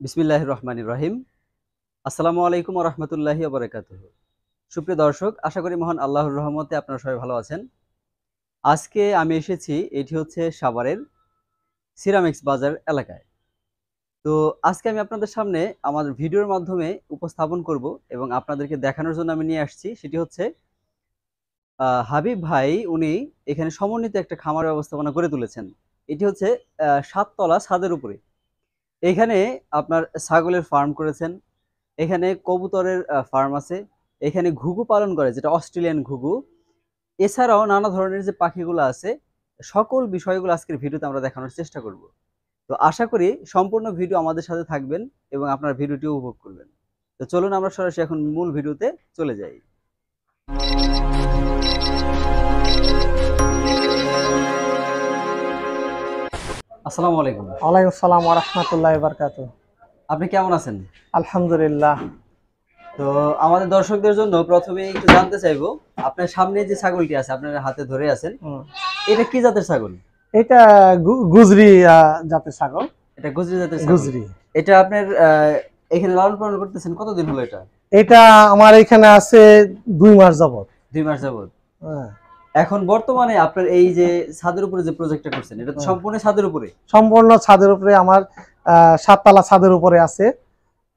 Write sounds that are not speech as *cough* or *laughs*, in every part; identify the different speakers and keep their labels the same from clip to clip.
Speaker 1: বিসমিল্লাহ রহমান রহিম আসসালামু আলাইকুম রহমতুল্লাহি বরকাত সুপ্রিয় দর্শক, আশা করি মহান আল্লাহর রহমতে আপনারা সবাই ভালো আছেন। আজকে আমি এসেছি, এটি হচ্ছে সাভারের সিরামিক্স বাজার এলাকায়। তো আজকে আমি আপনাদের সামনে আমাদের ভিডিওর মাধ্যমে উপস্থাপন করব এবং আপনাদেরকে দেখানোর জন্য আমি নিয়ে আসছি, সেটি হচ্ছে হাবিব ভাই উনি এখানে সমন্বিত একটা খামার ব্যবস্থাপনা করে তুলেছেন। এটি হচ্ছে সাততলা ছাদের উপরে। এখানে আপনার ছাগলের ফার্ম করেছেন, এখানে কবুতরের ফার্ম আছে, এখানে ঘুঘু পালন করে, যেটা অস্ট্রেলিয়ান ঘুঘু। এছাড়াও নানা ধরনের যে পাখিগুলো আছে, সকল বিষয়গুলো আজকের ভিডিওতে আমরা দেখানোর চেষ্টা করব। তো আশা করি সম্পূর্ণ ভিডিও আমাদের সাথে থাকবেন এবং আপনার ভিডিওটি উপভোগ করবেন। তো চলুন আমরা সরাসরি এখন মূল ভিডিওতে চলে যাই। আসসালামু আলাইকুম।
Speaker 2: ওয়ালাইকুম সালাম রহমতুল্লাহ বারকাত।
Speaker 1: আপনি কেমন আছেন?
Speaker 2: আলহামদুলিল্লাহ।
Speaker 1: তো আমাদের দর্শকদের জন্য প্রথমে একটু জানতে চাইব আপনার সামনে যে ছাগলটি আছে আপনার হাতে ধরে আছেন এটা কি জাতের ছাগল?
Speaker 2: এটা গুজরি জাতের ছাগল।
Speaker 1: এটা গুজরি জাতের
Speaker 2: গুজরি।
Speaker 1: এটা আপনার এখানে লালন পালন করতেছেন কতদিন হলো এটা?
Speaker 2: এটা আমার এখানে আছে দুই মাস যাবত
Speaker 1: দুই মাস যাবত
Speaker 2: হ্যাঁ।
Speaker 1: এখন বর্তমানে আপনার এই যে ছাদের উপরে যে প্রজেক্টটা করছেন এটা সম্পূর্ণ ছাদের উপরে?
Speaker 2: সম্পূর্ণ ছাদের উপরে আমার সাততলা ছাদের উপরে আছে।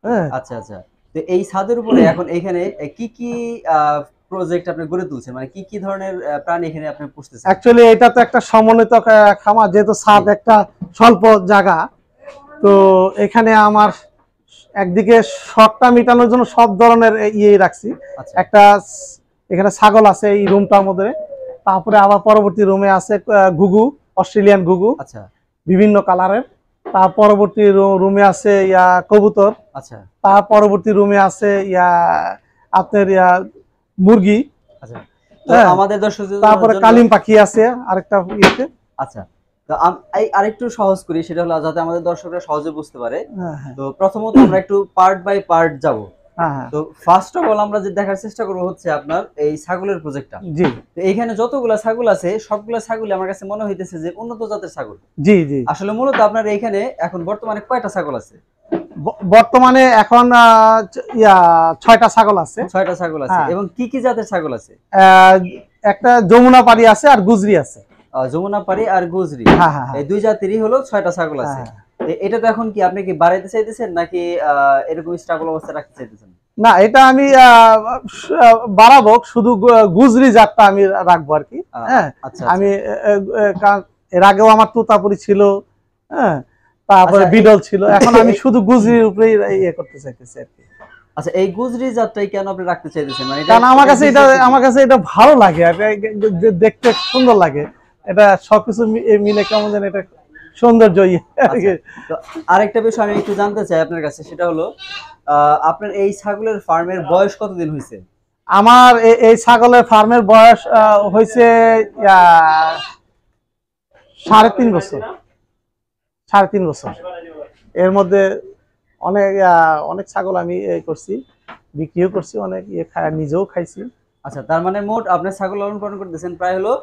Speaker 2: হ্যাঁ।
Speaker 1: আচ্ছা আচ্ছা। তো এই ছাদের উপরে এখন এখানে কি কি প্রজেক্ট আপনি গড়ে তুলছেন? মানে কি কি ধরনের প্রাণী এখানে আপনি পুষতেছেন?
Speaker 2: অ্যাকচুয়ালি এটা তো একটা সমন্বিত খামার যেহেতু ছাদ একটা স্বল্প জায়গা। তো এখানে আমার একদিকে শখটা মেটানোর জন্য সব ধরনের ইয়ে রাখছি।
Speaker 1: আচ্ছা।
Speaker 2: একটা এখানে ছাগল আছে এই রুমটার মধ্যে। তারপরে আবার পরবর্তী রুমে আছে ঘুঘু অস্ট্রেলিয়ান ঘুঘু।
Speaker 1: আচ্ছা।
Speaker 2: বিভিন্ন কালারের। তার পরবর্তী রুমে আছে ইয়া কবুতর।
Speaker 1: আচ্ছা।
Speaker 2: তার পরবর্তী রুমে আছে ইয়া আপনার ইয়া মুরগি।
Speaker 1: আচ্ছা।
Speaker 2: হ্যাঁ।
Speaker 1: আমাদের দর্শকদের
Speaker 2: তারপরে কালিম পাখি আছে আরেকটা ইয়েতে।
Speaker 1: আচ্ছা। তো আরেকটু সহজ করি সেটা হলো যাতে আমাদের দর্শকরা সহজে বুঝতে পারে।
Speaker 2: হ্যাঁ হ্যাঁ।
Speaker 1: তো প্রথমত আমরা একটু পার্ট বাই পার্ট যাব। তো ফার্স্ট অফ অল আমরা যে দেখার চেষ্টা করব হচ্ছে আপনার এই ছাগলের প্রজেক্টটা
Speaker 2: জি।
Speaker 1: তো এইখানে যতগুলা ছাগল আছে সবগুলা ছাগল আমার কাছে মনে হইতেছে যে উন্নত জাতের ছাগল।
Speaker 2: জি জি।
Speaker 1: আসলে মূলত আপনার এইখানে এখন বর্তমানে কয়টা ছাগল আছে?
Speaker 2: বর্তমানে এখন ইয়া ছয়টা ছাগল আছে।
Speaker 1: ছয়টা ছাগল আছে।
Speaker 2: হ্যাঁ।
Speaker 1: এবং কি কি জাতের ছাগল আছে?
Speaker 2: একটা যমুনা পাড়ি আছে আর গুজরি আছে।
Speaker 1: আহ, যমুনাপাড়ি আর গুজরি।
Speaker 2: হ্যাঁ হ্যাঁ হ্যাঁ।
Speaker 1: এই দুই জাতেরই হলো ছয়টা ছাগল আছে।
Speaker 2: হ্যাঁ।
Speaker 1: এটা তো এখন কি আপনি কি বাড়াইতে চাইতেছেন নাকি এরকম স্টাবল অবস্থা রাখতে চাইতেছেন?
Speaker 2: না এটা আমি বাড়াবো শুধু গুজরি জাতটা আমি রাখব আর কি হ্যাঁ।
Speaker 1: আচ্ছা
Speaker 2: আমি আহ, কারণ এর আগেও আমার তোতাপুরি ছিল হ্যাঁ। তারপরে
Speaker 1: আচ্ছা,
Speaker 2: বিডল ছিল এখন আমি *laughs* শুধু গুজরির উপরেই ইয়ে করতে চাইতেছি আর কি।
Speaker 1: আচ্ছা এই গুজরি জাতটাই কেন আপনি রাখতে চাইতেছেন? মানে
Speaker 2: কারণ আমার কাছে এটা আমার কাছে এটা ভালো লাগে আর দেখতে সুন্দর লাগে। এটা সবকিছু মিলে কেমন যেন এটা সৌন্দর্য ইয়ে। আর কি।
Speaker 1: আরেকটা বিষয় আমি একটু জানতে চাই আপনার কাছে সেটা হলো আপনার এই ছাগলের ফার্মের বয়স কতদিন হয়েছে?
Speaker 2: আমার এই ছাগলের ফার্মের বয়স হয়েছে সাড়ে তিন বছর। সাড়ে তিন বছর। এর মধ্যে অনেক অনেক ছাগল আমি করছি বিক্রিও করছি অনেক ইয়ে নিজেও খাইছি।
Speaker 1: আচ্ছা তার মানে মোট আপনার ছাগল লালন পালন করতেছেন প্রায় হলো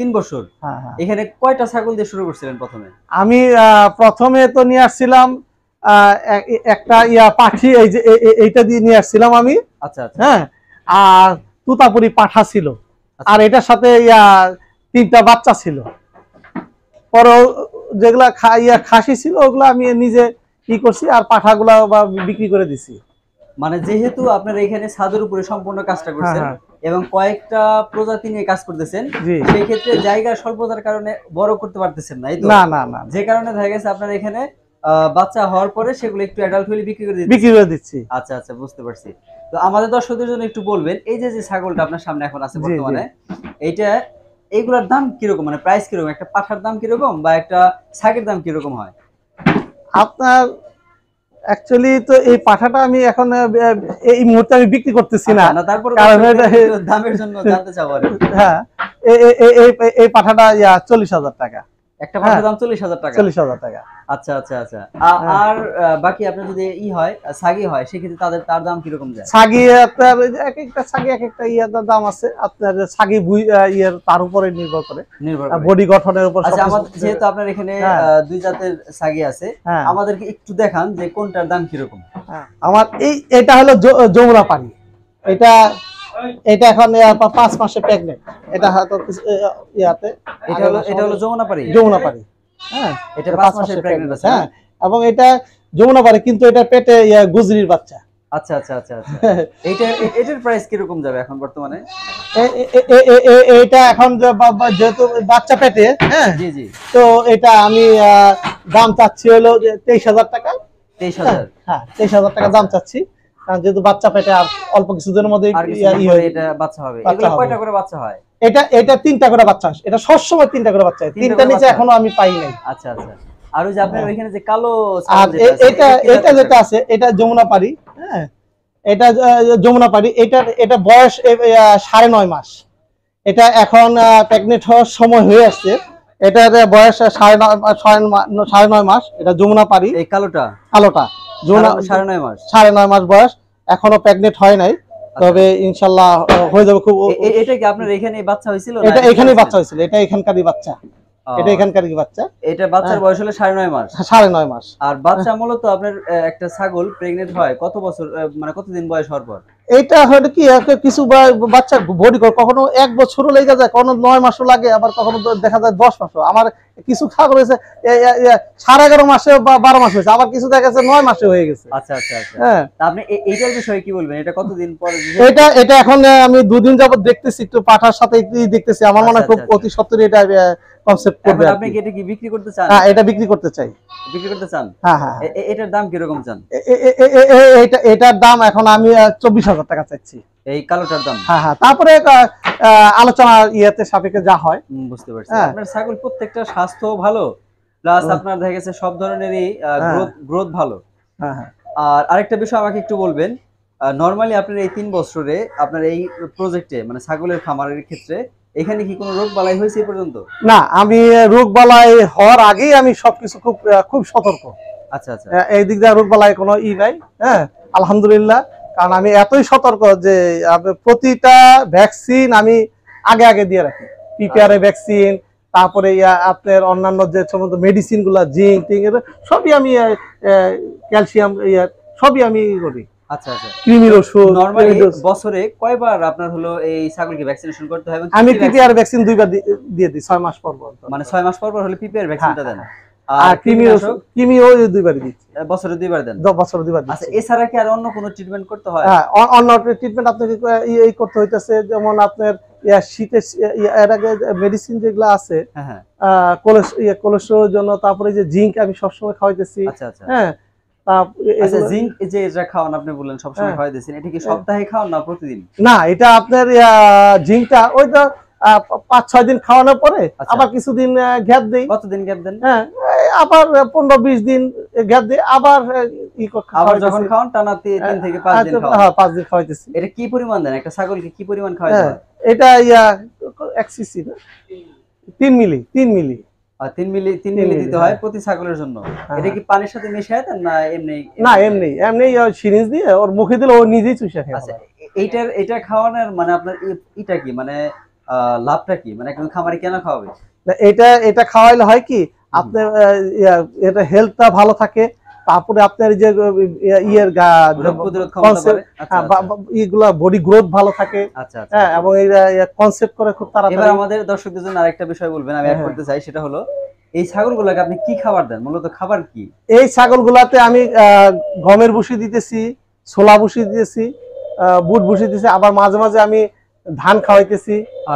Speaker 1: তিন বছর?
Speaker 2: হ্যাঁ হ্যাঁ।
Speaker 1: এখানে কয়টা ছাগল দিয়ে শুরু করছিলেন প্রথমে?
Speaker 2: আমি প্রথমে তো নিয়ে আসছিলাম একটা ইয়া পাখি এই যে এইটা দিয়ে নিয়ে আসছিলাম আমি।
Speaker 1: আচ্ছা আচ্ছা।
Speaker 2: হ্যাঁ আর তুতাপুরি পাঠা ছিল। আর এটার সাথে ইয়া তিনটা বাচ্চা ছিল। পরে যেগুলা ইয়া খাসি ছিল ওগুলো আমি নিজে ই করছি আর পাঠাগুলা বা বিক্রি করে দিছি।
Speaker 1: মানে যেহেতু আপনার এখানে ছাদের উপরে সম্পূর্ণ কাজটা করছেন
Speaker 2: হ্যাঁ,
Speaker 1: এবং কয়েকটা প্রজাতি নিয়ে কাজ করতেছেন। সেই ক্ষেত্রে জায়গার স্বল্পতার কারণে বড় করতে পারতেছেন না
Speaker 2: না না না
Speaker 1: যে কারণে দেখা গেছে আপনার এখানে বাচ্চা হওয়ার পরে সেগুলো একটু অ্যাডাল্ট হলে বিক্রি করে দিতে
Speaker 2: বিক্রি করে দিচ্ছি।
Speaker 1: আচ্ছা আচ্ছা বুঝতে পারছি। তো আমাদের দর্শকদের জন্য একটু বলবেন এই যে যে ছাগলটা আপনার সামনে এখন আছে। বর্তমানে এইটা এইগুলোর দাম কীরকম? মানে প্রাইস কীরকম? একটা পাঠার দাম কীরকম বা একটা ছাগের দাম কীরকম হয়?
Speaker 2: আপনার অ্যাকচুয়ালি তো এই পাঠাটা আমি এখন এই মুহূর্তে আমি বিক্রি করতেছি না।
Speaker 1: আচ্ছা, না তারপরে
Speaker 2: কারণ এটা-
Speaker 1: দামের জন্য জানতে চাবো
Speaker 2: হ্যাঁ এই- পাঠাটা ইয়া চল্লিশ হাজার টাকা।
Speaker 1: একটা পাঠার
Speaker 2: হ্যাঁ।
Speaker 1: দাম চল্লিশ হাজার টাকা।
Speaker 2: চল্লিশ হাজার টাকা।
Speaker 1: আচ্ছা আচ্ছা আচ্ছা।
Speaker 2: হ্যাঁ।
Speaker 1: আর বাকি আপনার যদি ই হয় সাগি হয় সেক্ষেত্রে তাদের তার দাম কীরকম যায়?
Speaker 2: ছাগি আপনার এক একটা ছাগি এক একটা ইয়ার দাম আছে। আপনার বুই আহ, তার উপরে নির্ভর করে।
Speaker 1: নির্ভর করে।
Speaker 2: বডি গঠনের উপর
Speaker 1: আচ্ছা আমাদের যেহেতু আপনার এখানে
Speaker 2: হ্যাঁ।
Speaker 1: দুই জাতের সাগি আছে আমাদেরকে একটু দেখান যে কোনটার দাম কীরকম?
Speaker 2: আমার এই এটা হলো যমুনা পানি। এটা এটা এখন পাঁচ মাসে প্রেগনেন্ট এটা হয়তো ইয়াতে
Speaker 1: এটা হলো এটা হলো যমুনা পারি
Speaker 2: হ্যাঁ
Speaker 1: এটা
Speaker 2: এটা
Speaker 1: পাঁচ মাসের প্রেগনেন্ট আছে
Speaker 2: হ্যাঁ এবং এটা যমুনা পানি কিন্তু এটা পেটে গুজরির বাচ্চা।
Speaker 1: আচ্ছা আচ্ছা আচ্ছা আচ্ছা। এটার প্রাইস যাবে এখন বর্তমানে?
Speaker 2: এ- এ- এ- এ- এ- এইটা এখন যেহেতু বাচ্চা পেটে হ্যাঁ
Speaker 1: জি জি।
Speaker 2: তো এটা আমি দাম চাচ্ছি হলো তেইশ হাজার টাকা।
Speaker 1: তেইশ হাজার?
Speaker 2: হ্যাঁ তেইশ হাজার টাকা দাম চাচ্ছি। কারণ যেহেতু বাচ্চা পেটে আর অল্প কিছুদিনের মধ্যে
Speaker 1: পরে এটা বাচ্চা হবে। এগুলো কয়টা করে বাচ্চা হয়?
Speaker 2: এটা এটা তিনটা করে বাচ্চা। এটা সবসময় তিনটা করে বাচ্চা
Speaker 1: তিনটা
Speaker 2: নিচে এখনও আমি পাই নাই।
Speaker 1: আচ্ছা আচ্ছা। আর ওই যে আপনার। ওইখানে যে কালো
Speaker 2: আর
Speaker 1: ছাগল যেটা
Speaker 2: এ-
Speaker 1: আছে,
Speaker 2: এটা এটা যেটা আছে এটা যমুনা পাড়ি হ্যাঁ। এটা যমুনা পাড়ি এটা এটা বয়স এ- এ, আহ, সাড়ে নয় মাস। এটা এখন প্রেগনেন্ট হওয়ার সময় হয়ে আসছে। এটার বয়স সাড়ে নয় সাড়ে নয়- সাড়ে নয় মাস। এটা যমুনা পাড়ি।
Speaker 1: এই কালোটা?
Speaker 2: যমুনা
Speaker 1: সাড়ে- নয় মাস।
Speaker 2: সাড়ে নয় মাস বয়স এখনও প্রেগনেন্ট হয় নাই তবে ইনশাল্লাহ হয়ে যাবে খুব
Speaker 1: এটা কি আপনার এখানে বাচ্চা হয়েছিল
Speaker 2: এটা এখানেই বাচ্চা হয়েছিল এটা এখানকারই বাচ্চা। এটা এখানকারই বাচ্চা।
Speaker 1: এটা বাচ্চার
Speaker 2: হ্যাঁ।
Speaker 1: বয়স হলো সাড়ে নয় মাস।
Speaker 2: সাড়ে নয় মাস।
Speaker 1: আর বাচ্চা মূলত আপনার একটা ছাগল প্রেগনেন্ট হয় কত বছর মানে কতদিন বয়স হওয়ার পর?
Speaker 2: এইটা হয়তো কি কিছু বাচ্চা বডি কখনো এক বছরও লেগে যায় কখনো নয় মাসও লাগে আবার কখনো দেখা যায় দশ মাসও। আমার কিছু এ- এ সাড়ে এগারো মাসে বা বারো মাস হয়েছে আবার কিছু দেখা যাচ্ছে নয় মাসে হয়ে গেছে।
Speaker 1: আচ্ছা আচ্ছা আচ্ছা।
Speaker 2: হ্যাঁ।
Speaker 1: আপনি এইটার বিষয়ে কি বলবেন? এটা কতদিন পরে?
Speaker 2: এটা এটা এখন আমি দুদিন যাবত দেখতেছি একটু পাঠার সাথে দেখতেছি। আমার মনে হয়
Speaker 1: আচ্ছা,
Speaker 2: খুব
Speaker 1: আচ্ছা,
Speaker 2: অতি সত্তর এটা কনসেপ্ট করবে
Speaker 1: আপনি
Speaker 2: কি।
Speaker 1: কি এটা কি বিক্রি করতে চান?
Speaker 2: হ্যাঁ এটা বিক্রি করতে চাই।
Speaker 1: বিক্রি করতে চান?
Speaker 2: হ্যাঁ হ্যাঁ
Speaker 1: এটার দাম কীরকম চান?
Speaker 2: এটা এটার দাম এখন আমি চব্বিশ হাজার। টাকা চাইছি।
Speaker 1: এই কালোটার দাম?
Speaker 2: হ্যাঁ হ্যাঁ তারপরে আলোচনা ইয়েতে সাপেক্ষে যা হয়।
Speaker 1: বুঝতে পারছি।
Speaker 2: হ্যাঁ।
Speaker 1: আপনার ছাগল প্রত্যেকটা স্বাস্থ্য ভালো প্লাস আপনার দেখা গেছে সব ধরনেরই
Speaker 2: হ্যাঁ।
Speaker 1: গ্রোথ গ্রোথ ভালো।
Speaker 2: হ্যাঁ হ্যাঁ।
Speaker 1: আর আরেকটা বিষয় আমাকে একটু বলবেন নর্মালি আপনার এই তিন বছরে আপনার এই প্রজেক্টে মানে ছাগলের খামারের ক্ষেত্রে এখানে কি কোনো রোগ বালাই হয়েছে এই পর্যন্ত?
Speaker 2: না আমি রোগ বালাই হওয়ার আগেই আমি সবকিছু খুব খুব সতর্ক।
Speaker 1: আচ্ছা আচ্ছা।
Speaker 2: এই দিক দিয়ে রোগ বালাই কোনো ই নাই হ্যাঁ আলহামদুলিল্লাহ। কারণ আমি এতই সতর্ক যে প্রতিটা ভ্যাকসিন আমি আগে আগে দিয়ে রাখি। পিপিআর ভ্যাকসিন তারপরে আপনার অন্যান্য যে সমস্ত মেডিসিনগুলা জিঙ্ক টিঙ্ক সবই আমি ক্যালসিয়াম ইয়া সবই আমি করি।
Speaker 1: আচ্ছা আচ্ছা।
Speaker 2: কৃমির ওষুধ
Speaker 1: নর্মালি বছরে কয়বার আপনার হলো এই ছাগলকে ভ্যাকসিনেশন করতে হয়
Speaker 2: আমি পিপিআর ভ্যাকসিন দুইবার দিয়ে দিই ছয় মাস পর পর।
Speaker 1: মানে ছয় মাস পর পর হলে পিপিআর ভ্যাকসিনটা দেন?
Speaker 2: আর ওষুধ কৃমিও দুইবারই দিচ্ছি।
Speaker 1: বছরে দুইবার দেন?
Speaker 2: দশ বছর দুইবার
Speaker 1: আচ্ছা এছাড়া কি আর অন্য কোনো ট্রিটমেন্ট করতে হয়?
Speaker 2: হ্যাঁ অন্য ট্রিটমেন্ট আপনাকে এই করতে হইতেছে যেমন আপনার শীতের এর আগে মেডিসিন যেগুলো আছে
Speaker 1: হ্যাঁ হ্যাঁ।
Speaker 2: কোলেস্ট্রলের জন্য তারপরে যে জিঙ্ক আমি সবসময় খাওয়াইতেছি।
Speaker 1: আচ্ছা আচ্ছা।
Speaker 2: হ্যাঁ তা
Speaker 1: আচ্ছা জিঙ্ক যে এটা খাওয়ান আপনি বললেন সবসময়
Speaker 2: হ্যাঁ।
Speaker 1: খাওয়াই দিয়েছেন এটা কি সপ্তাহে খাওয়ান না প্রতিদিন?
Speaker 2: না এটা আপনার জিঙ্কটা ওইটা আহ, পা- পাঁচ ছয় দিন খাওয়ানোর পরে
Speaker 1: আচ্ছা।
Speaker 2: আবার কিছুদিন গ্যাপ দেই।
Speaker 1: কতদিন গ্যাপ দেন?
Speaker 2: হ্যাঁ আবার পনেরো বিশ দিন গ্যাপ দিই আবার
Speaker 1: যখন খাওয়ান টানা তিন থেকে পাঁচ দিন
Speaker 2: হ্যাঁ,
Speaker 1: খাওয়ান।
Speaker 2: হ্যাঁ, পাঁচ দিন খাওয়াইতেছি।
Speaker 1: এটা কি পরিমাণ দেন? একটা ছাগলকে কি পরিমাণ খাওয়াই
Speaker 2: হ্যাঁ এটা ইয়া এক সিসি তিন মিলি তিন মিলি।
Speaker 1: আর তিন মিলি তিন মিলি দিতে হয়। প্রতি ছাগলের জন্য। এটা কি পানির সাথে মিশিয়ে দেন না এমনি
Speaker 2: না এমনি এমনি সিরিঞ্জ দিয়ে ওর মুখে দিলে ও নিজেই চুষে খেয়ে।
Speaker 1: আচ্ছা এইটার এটা খাওয়ানোর মানে আপনার ইটা কি? মানে লাভটা কি? মানে খামারে কেন খাওয়াবে?
Speaker 2: এটা এটা খাওয়াইলে হয় কি আপনার এটা হেলথটা ভালো থাকে তারপরে আপনার যে ইয়ের
Speaker 1: আচ্ছা
Speaker 2: ইগুলা বডি গ্রোথ ভালো থাকে।
Speaker 1: আচ্ছা আচ্ছা
Speaker 2: হ্যাঁ এবং কনসেপ্ট করে খুব তাড়াতাড়ি
Speaker 1: আমাদের দর্শকদের জন্য আরেকটা বিষয় বলবেন আমি অ্যাড
Speaker 2: হ্যাঁ।
Speaker 1: করতে চাই সেটা হলো এই ছাগলগুলোকে আপনি কি খাবার দেন? মূলত খাবার কি?
Speaker 2: এই ছাগলগুলাতে আমি আহ, গমের ভুসি দিতেছি ছোলা ভুসি দিতেছি আহ, বুট ভুসি দিতেছি আবার মাঝে মাঝে আমি ধান খাওয়াইতেছি।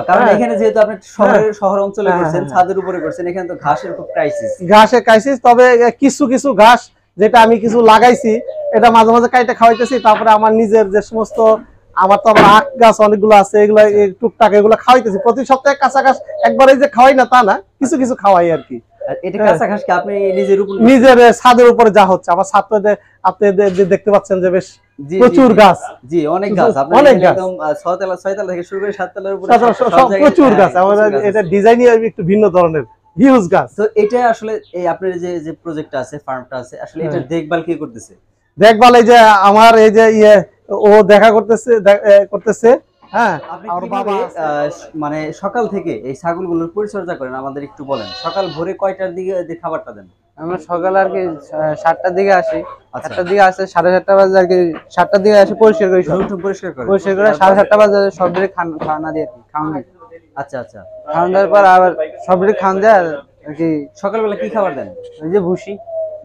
Speaker 1: কারণ
Speaker 2: হ্যাঁ।
Speaker 1: এখানে যেহেতু আপনি শহরের শহর অঞ্চলে
Speaker 2: হ্যাঁ,
Speaker 1: করছেন
Speaker 2: হ্যাঁ,
Speaker 1: ছাদের উপরে করছেন এখানে তো ঘাসের খুব ক্রাইসিস
Speaker 2: ঘাসে খাইছিস তবে কিছু কিছু ঘাস যেটা আমি কিছু লাগাইছি এটা মাঝে মাঝে কাইটা খাওয়াইতেছি তারপরে আমার নিজের যে সমস্ত আমার তো আবার আখ গাছ অনেকগুলো আছে এগুলো টুকটাক এগুলো খাওয়াইতেছি। প্রতি সপ্তাহে কাঁচা ঘাস একবারে যে খাওয়াই না তা না কিছু কিছু খাওয়াই আর কি। হ্যাঁ।
Speaker 1: নিজের উপর
Speaker 2: নিজের ছাদের উপরে যা হচ্ছে আমার ছাত্রতে আপনি দেখতে পাচ্ছেন যে বেশ প্রচুর গাছ।
Speaker 1: জি অনেক গাছ।
Speaker 2: অনেক গাছ।
Speaker 1: ছয়তলা ছয়তলা থেকে শুরু করে সাততলার উপরে
Speaker 2: প্রচুর
Speaker 1: হ্যাঁ,
Speaker 2: গাছ আমাদের এটা। ডিজাইনই একটু ভিন্ন ধরনের। হিউজ গাছ।
Speaker 1: তো এটা আসলে এই আপনার যে যে প্রজেক্টটা আছে ফার্মটা আছে আসলে এটা
Speaker 2: হ্যাঁ।
Speaker 1: দেখভাল কে করতেছে?
Speaker 2: দেখভাল এই যে আমার এই যে ইয়ে ও দেখা করতেছে করতেছে। হ্যাঁ
Speaker 1: মানে সকাল থেকে এই ছাগলগুলোর পরিচর্যা করেন আমাদের একটু বলেন। সকাল ভোরে কয়টার দিকে খাবারটা দেন?
Speaker 3: আমরা সকালে আর কি সাতটার দিকে আসি।
Speaker 1: আচ্ছা।
Speaker 3: সাতটার দিকে আসে সাড়ে সাতটা বাজে আর কি সাতটার দিকে আসে পরিষ্কার করি
Speaker 1: পরিষ্কার করে
Speaker 3: পরিষ্কার করে সাড়ে সাতটা বাজে সব দিকে খাওয়ানা দিয়ে আর কি খাওয়ানো
Speaker 1: আচ্ছা আচ্ছা।
Speaker 3: খাওয়ান দেওয়ার পর আবার সব দিকে খাওয়ান দেয় আর কি
Speaker 1: সকালবেলা কি খাবার দেন?
Speaker 3: ওই যে ভুসি।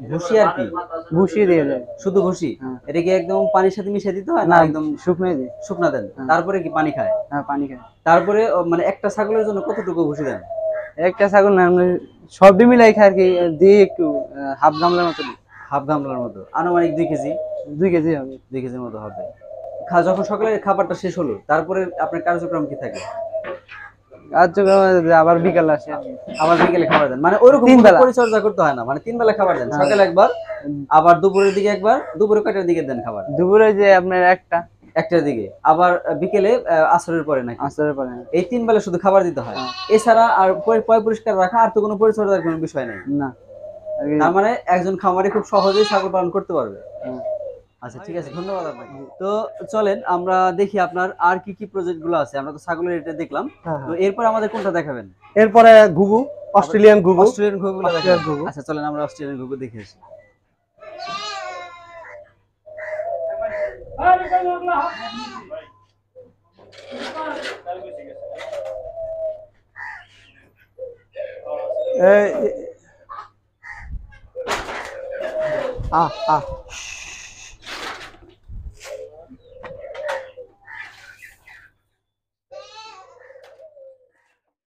Speaker 1: ভুসি আর কি?
Speaker 3: ভুসি দিয়ে দেয়
Speaker 1: শুধু ভুসি?
Speaker 3: হ্যাঁ।
Speaker 1: এটা কি একদম পানির সাথে মিশিয়ে দিতে হয় না একদম
Speaker 3: শুকনো দিই
Speaker 1: শুকনা দেন?
Speaker 3: হ্যাঁ।
Speaker 1: তারপরে কি পানি খায়?
Speaker 3: হ্যাঁ পানি খায়।
Speaker 1: তারপরে মানে একটা ছাগলের জন্য কতটুকু ভুসি দেন?
Speaker 3: একটা ছাগল না সব মিলাই খাই আর কি দিয়ে একটু হাফ গামলার মতো
Speaker 1: হাফ গামলার মতো? আনুমানিক দুই কেজি।
Speaker 3: দুই কেজি হবে?
Speaker 1: দুই কেজির মতো হবে। যখন সকালে খাবারটা শেষ হলো তারপরে আপনার কার্যক্রম কি থাকে?
Speaker 3: কার্যক্রম আবার বিকাল আসে।
Speaker 1: আবার বিকেলে খাবার দেন। মানে ওইরকম
Speaker 3: তিন বেলা।
Speaker 1: পরিচর্যা করতে হয় না। মানে তিন বেলা খাবার দেন।
Speaker 3: হ্যাঁ।
Speaker 1: সকালে একবার আবার দুপুরের দিকে একবার দুপুরে কয়টার দিকে দেন খাবার?
Speaker 3: দুপুরে যে আপনার একটা।
Speaker 1: একটার দিকে। আবার বিকেলে আসরের পরে নাকি?
Speaker 3: আসতে পারে
Speaker 1: এই তিন বেলা শুধু খাবার দিতে হয়।
Speaker 3: হ্যাঁ।
Speaker 1: এছাড়া আর পয় পরিষ্কার রাখা আর তো কোনো পরিচর্যার কোনো বিষয় নেই।
Speaker 3: না।
Speaker 1: তার মানে একজন খামারি খুব সহজেই ছাগল পালন করতে পারবে।
Speaker 3: হ্যাঁ।
Speaker 1: আচ্ছা ঠিক আছে ধন্যবাদ আপনাকে। তো চলেন আমরা দেখি আপনার আর কি কি প্রজেক্টগুলো আছে। আমরা তো ছাগলের এটা দেখলাম।
Speaker 2: হ্যাঁ,
Speaker 1: তো। এরপর আমাদের কোনটা দেখাবেন?
Speaker 2: এরপরে ঘুঘু অস্ট্রেলিয়ান ঘুঘু।
Speaker 1: অস্ট্রেলিয়ান
Speaker 2: ঘুঘু।
Speaker 1: আচ্ছা চলেন আমরা অস্ট্রেলিয়ান ঘুঘু দেখে আসি।
Speaker 2: 에, 예. 아, 아.